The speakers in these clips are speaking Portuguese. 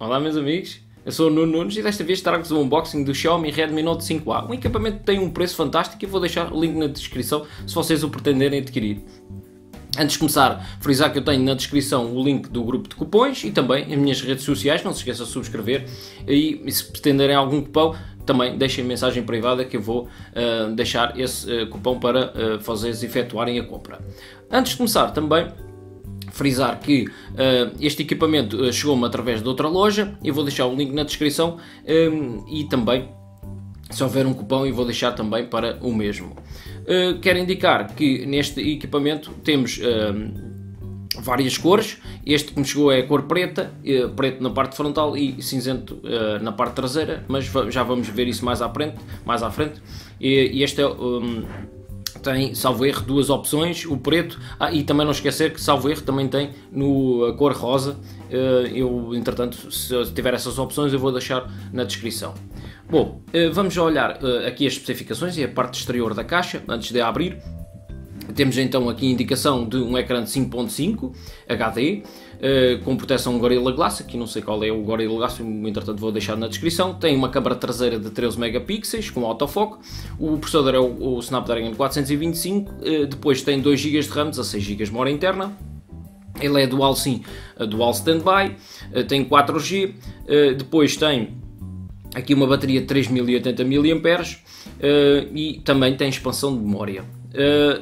Olá meus amigos, eu sou o Nuno Nunes e desta vez trago-vos um unboxing do Xiaomi Redmi Note 5A. Um equipamento que tem um preço fantástico e vou deixar o link na descrição se vocês o pretenderem adquirir. Antes de começar, frisar que eu tenho na descrição o link do grupo de cupons e também as minhas redes sociais, não se esqueçam de subscrever e se pretenderem algum cupom, também deixem mensagem privada que eu vou uh, deixar esse uh, cupom para uh, vocês efetuarem a compra. Antes de começar também frisar que uh, este equipamento uh, chegou-me através de outra loja, eu vou deixar o link na descrição um, e também se houver um cupom eu vou deixar também para o mesmo. Uh, quero indicar que neste equipamento temos várias cores, este que me chegou é a cor preta, preto na parte frontal e cinzento na parte traseira, mas já vamos ver isso mais à frente, mais à frente. E este é um, tem, salvo erro, duas opções, o preto, ah, e também não esquecer que, salvo erro, também tem no a cor rosa, eh, eu, entretanto, se tiver essas opções, eu vou deixar na descrição. Bom, eh, vamos olhar eh, aqui as especificações e a parte exterior da caixa, antes de a abrir. Temos então aqui indicação de um ecrã de 5.5 HD, Uh, com proteção Gorilla Glass, aqui não sei qual é o Gorilla Glass, entretanto vou deixar na descrição. Tem uma câmera traseira de 13 megapixels com autofoco. O processador é o, Snapdragon 425, uh, depois tem 2 GB de RAM, 16 GB de memória interna. Ele é dual SIM, uh, dual standby, tem 4G, depois tem aqui uma bateria de 3080 mAh e também tem expansão de memória.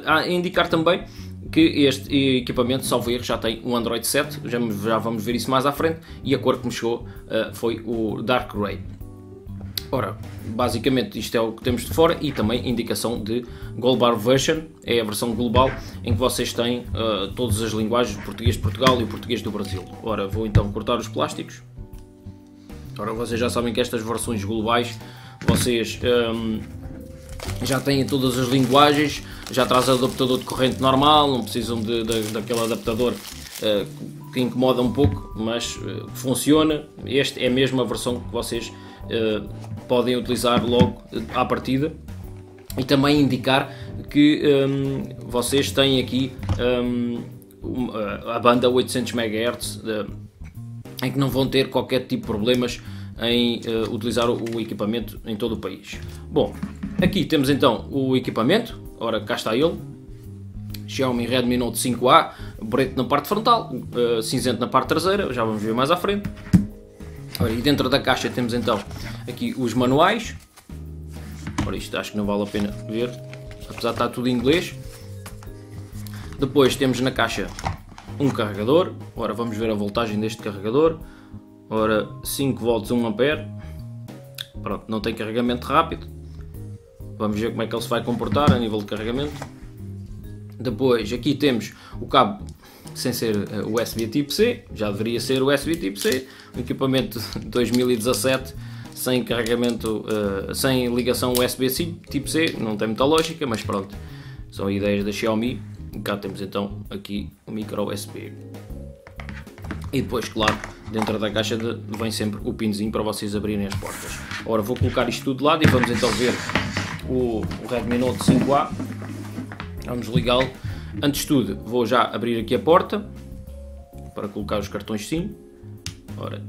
A indicar também que este equipamento, salvo erro, já tem um Android 7, já, já vamos ver isso mais à frente, e a cor que me chegou uh, foi o Dark Grey. Ora, basicamente isto é o que temos de fora e também indicação de Global Version, é a versão global em que vocês têm uh, todas as linguagens, o português de Portugal e o português do Brasil. Ora, vou então cortar os plásticos. Ora, vocês já sabem que estas versões globais, vocês um, já têm todas as linguagens, já traz adaptador de corrente normal, não precisam de, de daquele adaptador uh, que incomoda um pouco, mas uh, funciona. Esta é mesmo a versão que vocês uh, podem utilizar logo à partida. E também indicar que um, vocês têm aqui um, a banda 800 MHz em que não vão ter qualquer tipo de problemas em utilizar o, o equipamento em todo o país. Bom, aqui temos então o equipamento, Ora, cá está ele. Xiaomi Redmi Note 5A, preto na parte frontal, uh, cinzento na parte traseira, já vamos ver mais à frente. Ora, e dentro da caixa temos então aqui os manuais. Ora, isto acho que não vale a pena ver, apesar de estar tudo em inglês. Depois temos na caixa um carregador. Ora, vamos ver a voltagem deste carregador. Ora, 5 volts 1 ampere. Pronto, não tem carregamento rápido. Vamos ver como é que ele se vai comportar a nível de carregamento. Depois aqui temos o cabo sem ser eh, USB tipo C, já deveria ser USB tipo C, um equipamento de 2017 sem carregamento, uh, sem ligação USB tipo C, não tem muita lógica, mas pronto, são ideias da Xiaomi. Cá temos então aqui o micro USB. E depois, claro, dentro da caixa de, vem sempre o pinzinho para vocês abrirem as portas. Ora, vou colocar isto tudo de lado e vamos então ver o, o Redmi Note 5A. Vamos ligá-lo. Antes de tudo, vou já abrir aqui a porta para colocar os cartões SIM. Ora,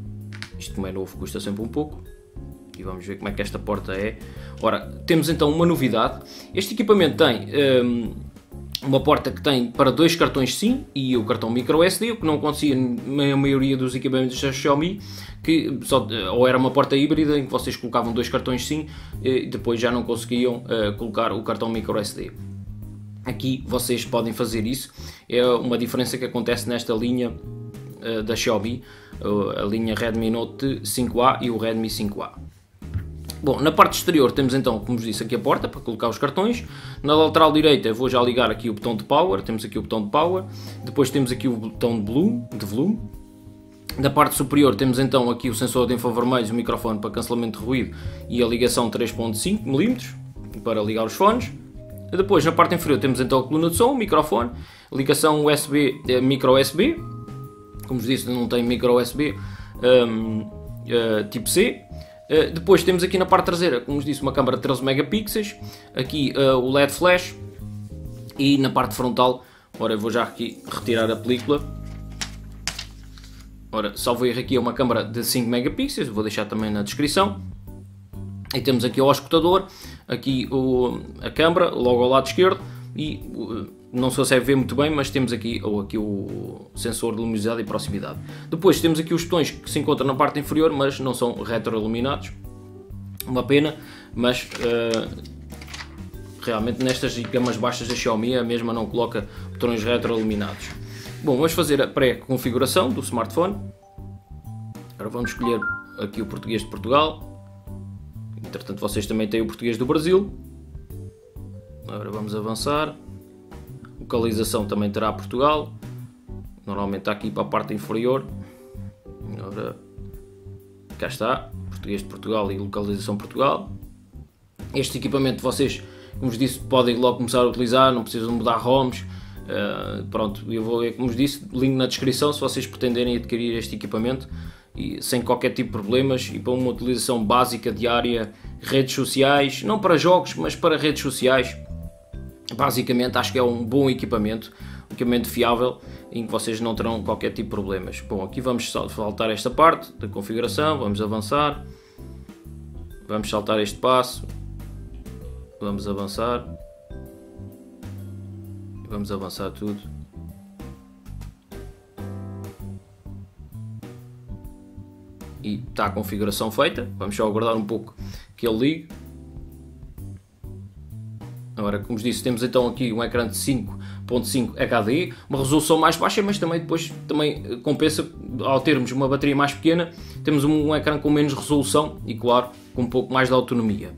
isto como é novo custa sempre um pouco. E vamos ver como é que esta porta é. Ora, temos então uma novidade. Este equipamento tem um, uma porta que tem para dois cartões SIM e o cartão micro SD, o que não acontecia na maioria dos equipamentos da Xiaomi, que só, ou era uma porta híbrida em que vocês colocavam dois cartões SIM e depois já não conseguiam uh, colocar o cartão micro SD. Aqui vocês podem fazer isso, é uma diferença que acontece nesta linha uh, da Xiaomi, uh, a linha Redmi Note 5A e o Redmi 5A. Bom, na parte exterior temos então, como vos disse, aqui a porta para colocar os cartões. Na lateral direita vou já ligar aqui o botão de power, temos aqui o botão de power. Depois temos aqui o botão de volume. De volume. Na parte superior temos então aqui o sensor de infravermelhos, o microfone para cancelamento de ruído e a ligação 3.5 mm para ligar os fones. Depois na parte inferior temos então a coluna de som, o microfone, ligação USB, eh, micro USB. Como vos disse, não tem micro USB um, uh, eh, tipo C. Eh, depois temos aqui na parte traseira, como vos disse, uma câmera de 13 megapixels, aqui uh, o LED flash e na parte frontal, ora vou já aqui retirar a película. Ora, salvo erro aqui é uma câmera de 5 megapixels, vou deixar também na descrição. E temos aqui o escutador, aqui o, a câmera, logo ao lado esquerdo, e não se consegue ver muito bem, mas temos aqui, ou aqui o sensor de luminosidade e proximidade. Depois temos aqui os botões que se encontram na parte inferior, mas não são retroiluminados. Uma pena, mas uh, realmente nestas gamas baixas da Xiaomi a mesma não coloca botões retroiluminados. Bom, vamos fazer a pré-configuração do smartphone. Agora vamos escolher aqui o português de Portugal. Entretanto, vocês também têm o português do Brasil. Agora vamos avançar. Localização também terá Portugal. Normalmente está aqui para a parte inferior. Agora, cá está. Português de Portugal e localização Portugal. Este equipamento vocês, como vos disse, podem logo começar a utilizar, não precisam mudar ROMs. Uh, pronto, eu vou, como vos disse, link na descrição se vocês pretenderem adquirir este equipamento e sem qualquer tipo de problemas e para uma utilização básica diária, redes sociais, não para jogos, mas para redes sociais. Basicamente, acho que é um bom equipamento, um equipamento fiável em que vocês não terão qualquer tipo de problemas. Bom, aqui vamos saltar esta parte da configuração, vamos avançar, vamos saltar este passo, vamos avançar, vamos avançar tudo. e está a configuração feita. Vamos só aguardar um pouco que ele ligue. Agora, como disse, temos então aqui um ecrã de 5.5 HD, uma resolução mais baixa, mas também depois também eh, compensa ao termos uma bateria mais pequena, temos um, ecrã com menos resolução e claro, com um pouco mais de autonomia.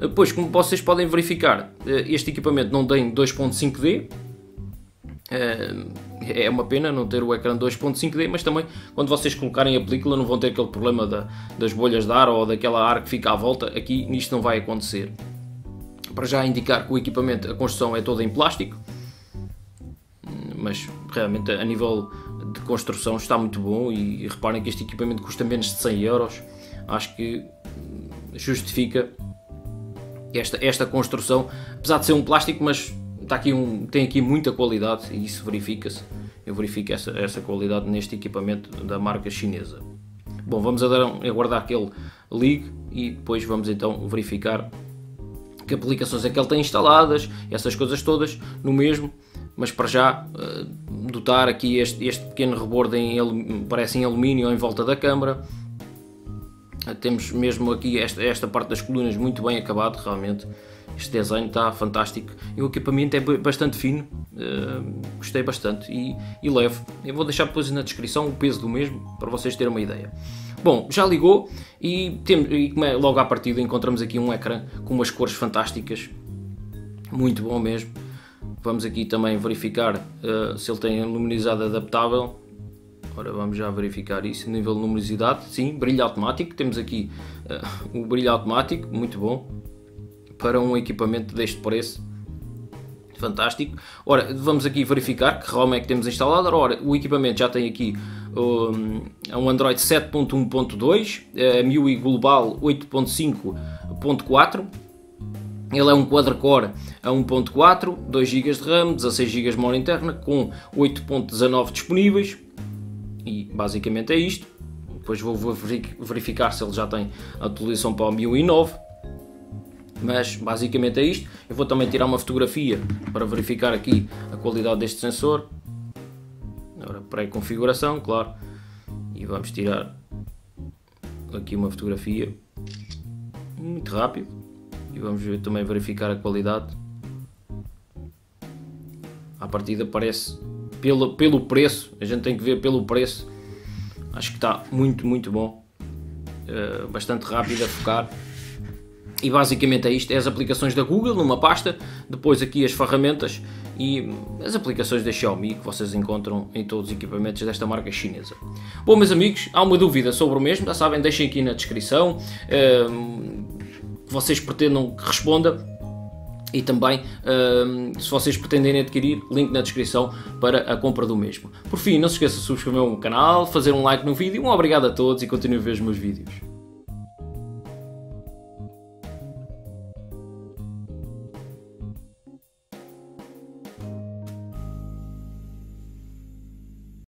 Depois, como vocês podem verificar, eh, este equipamento não tem 2.5D, é uma pena não ter o ecrã 2.5D, mas também quando vocês colocarem a película não vão ter aquele problema da, das bolhas de ar ou daquela ar que fica à volta. Aqui nisto não vai acontecer. Para já indicar que o equipamento, a construção é toda em plástico, mas realmente a nível de construção está muito bom e, reparem que este equipamento custa menos de 100 euros. Acho que justifica esta, esta construção, apesar de ser um plástico, mas está aqui um, tem aqui muita qualidade e isso verifica-se. Eu verifico essa, essa qualidade neste equipamento da marca chinesa. Bom, vamos aguardar que ele ligue e depois vamos então verificar que aplicações é que ele tem instaladas, essas coisas todas no mesmo, mas para já uh, dotar aqui este, este pequeno rebordo em, parece em alumínio em volta da câmara. Uh, temos mesmo aqui esta, esta parte das colunas muito bem acabado realmente este desenho está fantástico e o equipamento é bastante fino, uh, gostei bastante e, e leve. Eu vou deixar depois na descrição o peso do mesmo para vocês terem uma ideia. Bom, já ligou e, temos, e é, logo à partida encontramos aqui um ecrã com umas cores fantásticas, muito bom mesmo. Vamos aqui também verificar uh, se ele tem luminosidade adaptável. Ora, vamos já verificar isso. Nível de luminosidade, sim, brilho automático. Temos aqui uh, o brilho automático, muito bom para um equipamento deste preço. Fantástico. Ora, vamos aqui verificar que ROM é que temos instalado. Ora, o equipamento já tem aqui um, um Android 7.1.2, a MIUI Global 8.5.4. Ele é um quadra-core a 1.4, 2 GB de RAM, 16 GB de memória interna, com 8.19 disponíveis. E basicamente é isto. Depois vou verificar se ele já tem a atualização para o MIUI 9. Mas basicamente é isto. Eu vou também tirar uma fotografia para verificar aqui a qualidade deste sensor. Agora pré-configuração, claro. E vamos tirar aqui uma fotografia muito rápido. E vamos também verificar a qualidade. A partida parece, pelo, pelo preço, a gente tem que ver pelo preço. Acho que está muito, muito bom. Uh, bastante rápido a focar. E basicamente é isto, é as aplicações da Google numa pasta, depois aqui as ferramentas e as aplicações da Xiaomi que vocês encontram em todos os equipamentos desta marca chinesa. Bom meus amigos, há uma dúvida sobre o mesmo, já sabem, deixem aqui na descrição, uh, que vocês pretendam que responda e também, uh, se vocês pretenderem adquirir, link na descrição para a compra do mesmo. Por fim, não se esqueça de subscrever o canal, fazer um like no vídeo. Um obrigado a todos e continuem a ver os meus vídeos.